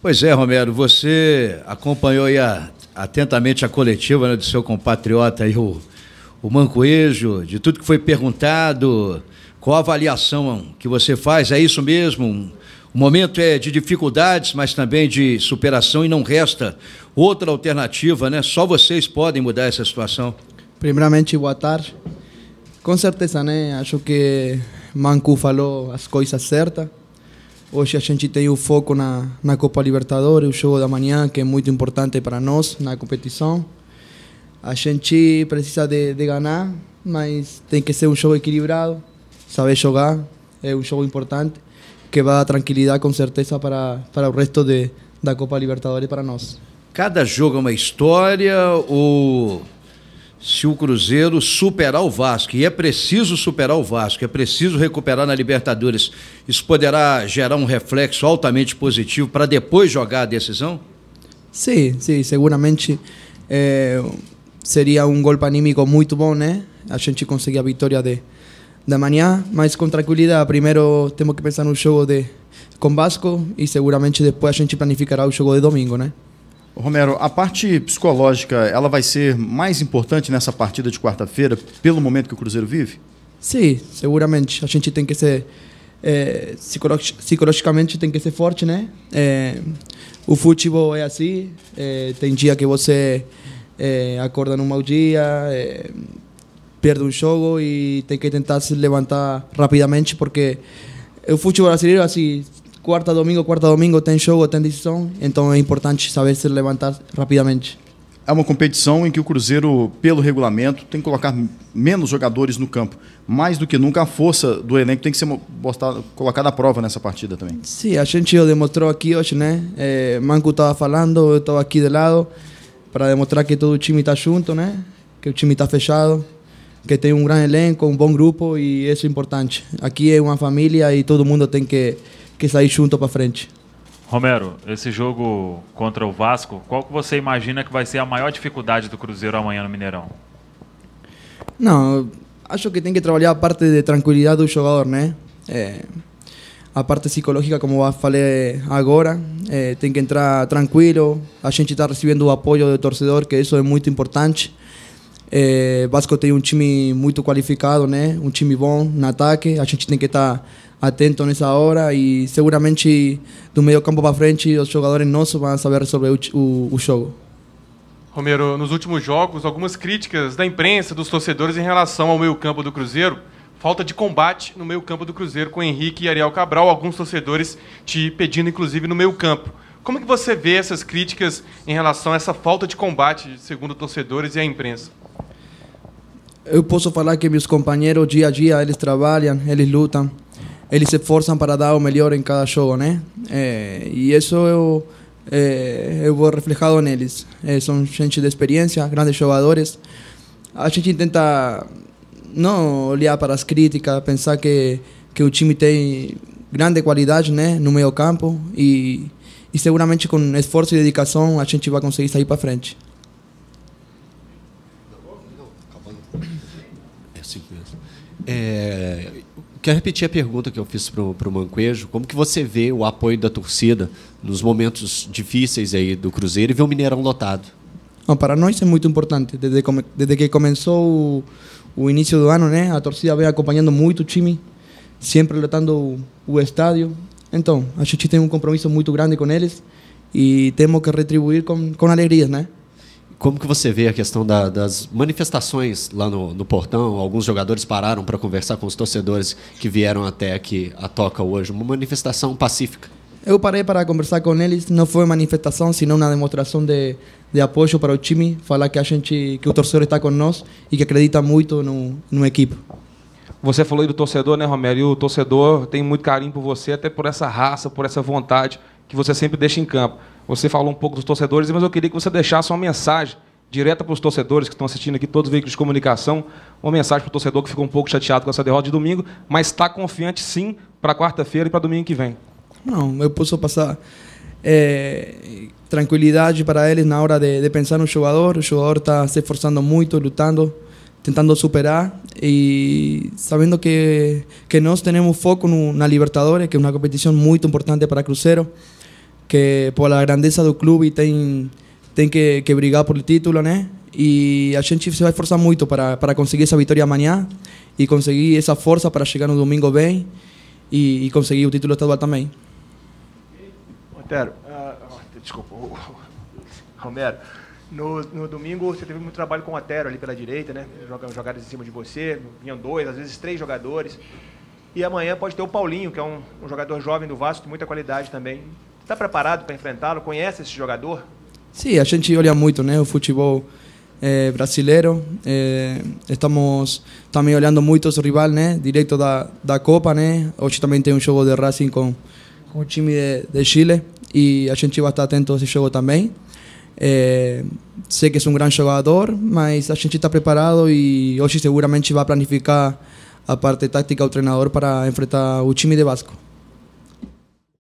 Pois é, Romero, você acompanhou a, atentamente a coletiva né, do seu compatriota aí, o, o Mancoejo, de tudo que foi perguntado, qual a avaliação que você faz? É isso mesmo? O momento é de dificuldades, mas também de superação e não resta outra alternativa, né? Só vocês podem mudar essa situação. Primeiramente, boa tarde. Com certeza, né? Acho que Mancu falou as coisas certas. Hoje a gente tem o foco na, na Copa Libertadores, o jogo da manhã, que é muito importante para nós na competição. A gente precisa de, de ganhar, mas tem que ser um jogo equilibrado, saber jogar, é um jogo importante, que vai dar tranquilidade com certeza para, para o resto de, da Copa Libertadores para nós. Cada jogo é uma história, o se o Cruzeiro superar o Vasco, e é preciso superar o Vasco, é preciso recuperar na Libertadores, isso poderá gerar um reflexo altamente positivo para depois jogar a decisão? Sim, sim, seguramente é, seria um golpe anímico muito bom, né? A gente conseguir a vitória de, da manhã, mas com tranquilidade. Primeiro temos que pensar no jogo de, com Vasco e seguramente depois a gente planificará o jogo de domingo, né? Romero, a parte psicológica, ela vai ser mais importante nessa partida de quarta-feira, pelo momento que o Cruzeiro vive? Sim, seguramente. A gente tem que ser é, psicologicamente tem que ser forte, né? É, o futebol é assim. É, tem dia que você é, acorda num mau dia, é, perde um jogo e tem que tentar se levantar rapidamente porque o futebol brasileiro assim quarta domingo, quarta domingo tem jogo, tem decisão, então é importante saber se levantar rapidamente. É uma competição em que o Cruzeiro, pelo regulamento, tem que colocar menos jogadores no campo. Mais do que nunca, a força do elenco tem que ser botada, colocada à prova nessa partida também. Sim, a gente demonstrou aqui hoje, né? É, Manco estava falando, eu estou aqui de lado, para demonstrar que todo o time está junto, né? Que o time está fechado, que tem um grande elenco, um bom grupo e isso é importante. Aqui é uma família e todo mundo tem que que sair junto para frente. Romero, esse jogo contra o Vasco, qual que você imagina que vai ser a maior dificuldade do Cruzeiro amanhã no Mineirão? Não, acho que tem que trabalhar a parte de tranquilidade do jogador, né? É, a parte psicológica, como eu falei agora, é, tem que entrar tranquilo. A gente está recebendo o apoio do torcedor, que isso é muito importante. É, Vasco tem um time muito qualificado, né? Um time bom no ataque. A gente tem que estar tá atento nessa hora e seguramente do meio campo para frente os jogadores nossos vão saber resolver o, o, o jogo. Romero, nos últimos jogos, algumas críticas da imprensa, dos torcedores em relação ao meio-campo do Cruzeiro. Falta de combate no meio-campo do Cruzeiro com Henrique e Ariel Cabral, alguns torcedores te pedindo, inclusive, no meio-campo. Como que você vê essas críticas em relação a essa falta de combate, segundo torcedores e a imprensa? Eu posso falar que meus companheiros, dia a dia, eles trabalham, eles lutam eles se esforçam para dar o melhor em cada jogo, né? É, e isso eu, é, eu vou reflejado neles. É, são gente de experiência, grandes jogadores. A gente tenta não olhar para as críticas, pensar que, que o time tem grande qualidade né, no meio campo e, e seguramente com esforço e dedicação a gente vai conseguir sair para frente. É Quero repetir a pergunta que eu fiz para o Manquejo. Como que você vê o apoio da torcida nos momentos difíceis aí do Cruzeiro e ver o Mineirão lotado? Para nós é muito importante. Desde, desde que começou o, o, início do ano, né, a torcida vem acompanhando muito o time, sempre lotando o, o estádio. Então, a gente tem um compromisso muito grande com eles e temos que retribuir com, com alegrias, né? Como que você vê a questão da, das manifestações lá no, no portão? Alguns jogadores pararam para conversar com os torcedores que vieram até aqui a toca hoje. Uma manifestação pacífica. Eu parei para conversar com eles. Não foi manifestação, senão uma demonstração de, de apoio para o time. Falar que a gente, que o torcedor está com nós e que acredita muito no, no equipe. Você falou aí do torcedor, né, Romero? E o torcedor tem muito carinho por você, até por essa raça, por essa vontade que você sempre deixa em campo. Você falou um pouco dos torcedores, mas eu queria que você deixasse uma mensagem direta para os torcedores que estão assistindo aqui, todos os veículos de comunicação, uma mensagem para o torcedor que ficou um pouco chateado com essa derrota de domingo, mas está confiante sim para quarta-feira e para domingo que vem. Não, eu posso passar é, tranquilidade para eles na hora de, de, pensar no jogador. O jogador está se esforçando muito, lutando, tentando superar e sabendo que, que nós temos foco no, na Libertadores, que é uma competição muito importante para Cruzeiro que por a grandeza do clube tem que, que brigar por título, né? E a gente se vai esforçar muito para, para conseguir essa vitória amanhã e conseguir essa força para chegar no domingo bem e, e conseguir o título estadual também. Otero, ah, oh, desculpa, o- o- Romero, no, no domingo você teve muito trabalho com o Otero ali pela direita, né? Joga- Jogadas em cima de você, vinham dois, às vezes três jogadores. E amanhã pode ter o Paulinho, que é um, um jogador jovem do Vasco, de muita qualidade também. Está preparado para enfrentá-lo? Conhece esse jogador? Sim, a gente olha muito né, o futebol eh, brasileiro. Eh, estamos também olhando muito os rivais né, direto da, da Copa. Né? Hoje também tem um jogo de Racing com, com o time de, de Chile e a gente vai estar atento a esse jogo também. Eh, sei que é um grande jogador, mas a gente está preparado e hoje seguramente vai planificar a parte tática do treinador para enfrentar o time de Vasco.